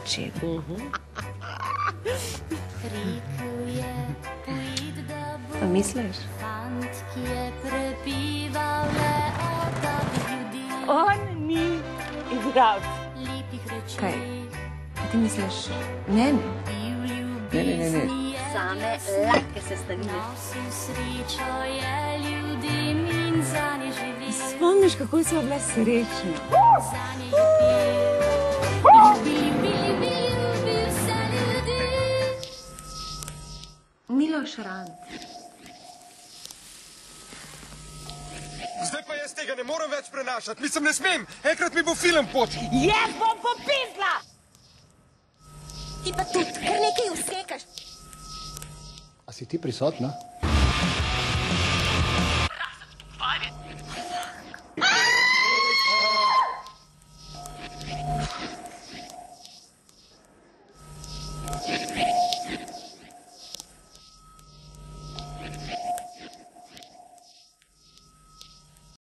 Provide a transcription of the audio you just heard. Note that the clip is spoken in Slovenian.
začeli. A misliš? On ni igralec. Kaj? A ti misliš mene? Ne, ne, ne, ne. Same lahke sestavine. Spomniš, kako smo bile srečne? Miloš Rand. Zdaj pa jaz tega ne morem več prenašati, mislim, ne smem. Enkrat mi bo film počil. Jaz bom popisla! Ti pa tudi kar nekaj usekaš. A si ti prisotna?